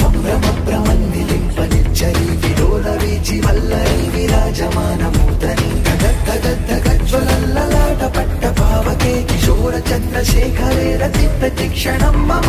సంభ్రమ ప్రమన్నిలింపనిచ్చరి విడోల వీచి వల్లరి విరాజమానమూతని గజ్వలల్లలాట పట్ట పావకే కిశోర చంద్రశేఖరేర తిత్త తిక్షణం మమ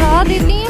రాదిది